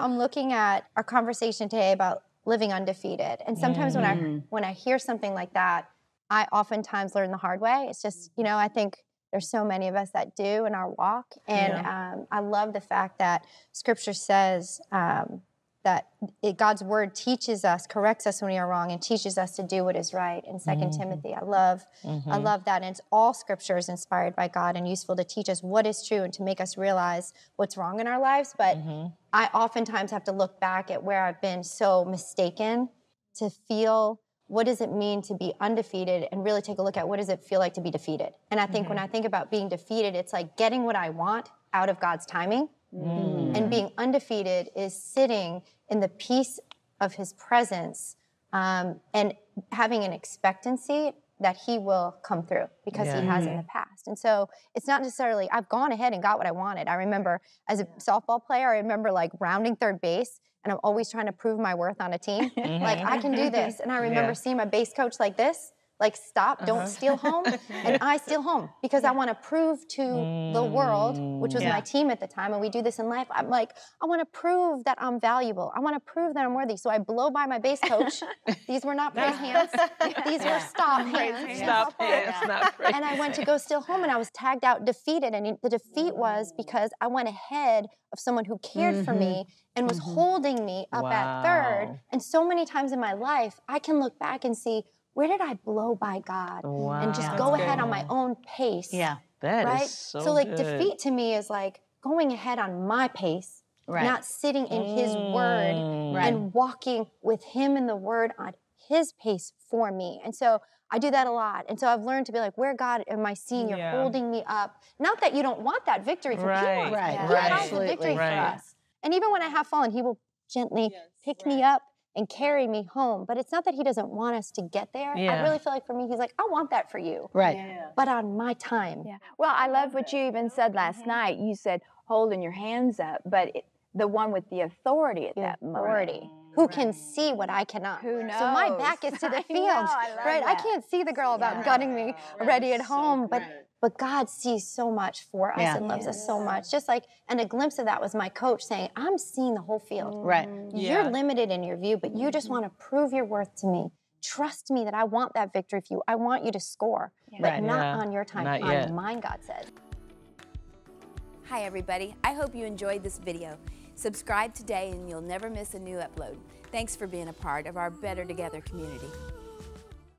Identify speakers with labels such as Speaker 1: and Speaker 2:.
Speaker 1: I'm looking at our conversation today about living undefeated. And sometimes when I when I hear something like that, I oftentimes learn the hard way. It's just, you know, I think there's so many of us that do in our walk. And um, I love the fact that scripture says um, that it, God's word teaches us, corrects us when we are wrong, and teaches us to do what is right. In 2nd mm-hmm. Timothy, I love, I mm-hmm. love that. And it's all scripture is inspired by God and useful to teach us what is true and to make us realize what's wrong in our lives. But mm-hmm. I oftentimes have to look back at where I've been so mistaken to feel what does it mean to be undefeated and really take a look at what does it feel like to be defeated. And I think when I think about being defeated, it's like getting what I want out of God's timing. Mm. And being undefeated is sitting in the peace of his presence um, and having an expectancy that he will come through because he has in mm-hmm. the past. And so it's not necessarily, I've gone ahead and got what I wanted. I remember as a softball player, I remember like rounding third base and I'm always trying to prove my worth on a team. like, I can do mm-hmm. this. And I remember
Speaker 2: Yeah.
Speaker 1: seeing my base coach like this. Like stop! Don't uh-huh. steal home, and I steal home because I want to prove to the world, which was
Speaker 3: Yeah.
Speaker 1: my mm. team at the time, and we do this in life. I'm like, I want to prove that I'm valuable. I want to prove that I'm worthy. So I blow by my base coach. These were not praise hands. These were stop hands.
Speaker 2: Stop. It's not.
Speaker 1: And I went to go steal home, and I was tagged out, defeated. And the defeat was mm. because I went ahead of someone who cared for mm-hmm. me and was mm-hmm. holding me up at third. And so many times in my life, I can look back and see where did I blow by God and just
Speaker 2: Wow.
Speaker 1: go ahead on my own pace.
Speaker 3: Yeah.
Speaker 2: That is
Speaker 1: Right?
Speaker 2: so,
Speaker 1: like
Speaker 2: good.
Speaker 1: defeat to me is like going ahead on my pace,
Speaker 3: Right.
Speaker 1: not sitting in his word
Speaker 2: Mm.
Speaker 1: and walking with him in the word on his pace for me. And so I do that a lot. And so I've learned to be like, where God am I seeing you're
Speaker 2: Yeah.
Speaker 1: holding me up? Not that you don't want that victory from
Speaker 2: Right,
Speaker 1: He wants
Speaker 3: right,
Speaker 1: He
Speaker 3: right.
Speaker 1: the
Speaker 3: Absolutely.
Speaker 1: victory
Speaker 2: Right.
Speaker 1: for us. And even when I have fallen, he will gently pick me up and carry me home. But it's not that he doesn't want us to get there. I really feel like for me, he's like, I want that for you.
Speaker 3: Right.
Speaker 1: But on my time.
Speaker 4: Yeah. Well, I love what you even said last mm-hmm. night. You said holding your hands up, but it, the one with the authority at
Speaker 1: the
Speaker 4: that moment.
Speaker 1: Authority who can see what I cannot.
Speaker 4: Who knows?
Speaker 1: So my back is to the
Speaker 4: I
Speaker 1: field,
Speaker 4: know, I love
Speaker 1: right? I can't see the girl about gutting me ready at home, but but God sees so much for us
Speaker 3: Yeah.
Speaker 1: and loves us so much. Just like, and a glimpse of that was my coach saying, "I'm seeing the whole field.
Speaker 3: Right.
Speaker 1: You're
Speaker 2: Yeah.
Speaker 1: limited in your view, but you just mm-hmm. want to prove your worth to me." Trust me that I want that victory for you. I want you to score, but
Speaker 3: Right.
Speaker 1: not
Speaker 2: Yeah.
Speaker 1: on your time,
Speaker 2: Not
Speaker 1: on
Speaker 2: yet.
Speaker 1: mine, God said.
Speaker 5: Hi, everybody. I hope you enjoyed this video. Subscribe today and you'll never miss a new upload. Thanks for being a part of our Better Together community.